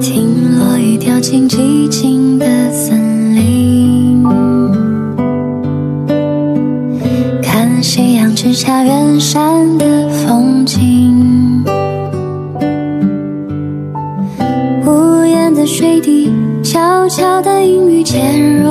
听落雨，掉进寂静的森林。看夕阳之下，远山的风景，屋檐的水滴，悄悄的阴雨渐。